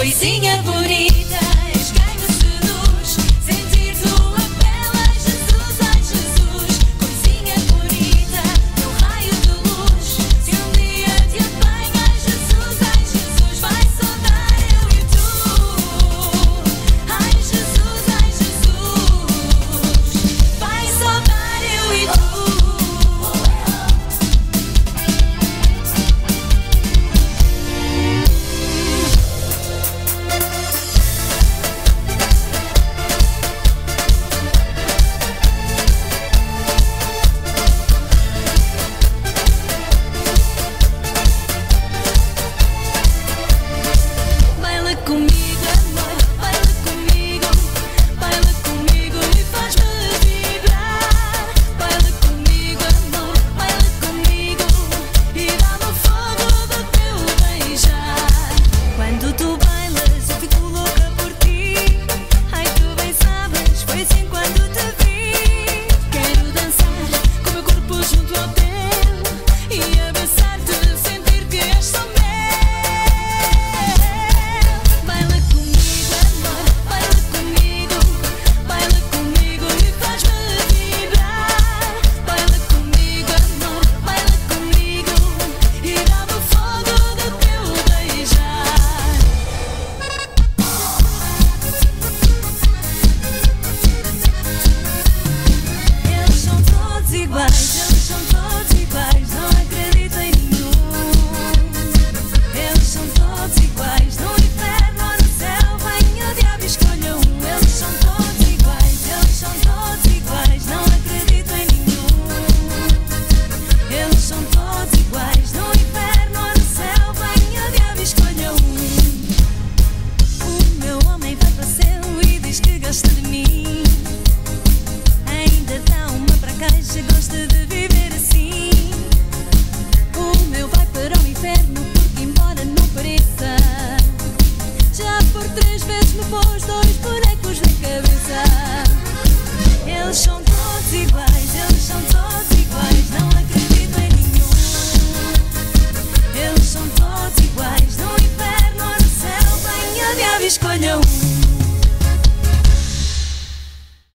coisinha bonita. encaixe, gosta de viver assim. O meu vai para o inferno, porque embora não pareça. Já por três vezes me pôs dois bonecos na cabeça. Eles são todos iguais, eles são todos iguais, não acredito em nenhum. Eles são todos iguais, no inferno ou no céu, venha, diabo, escolha um.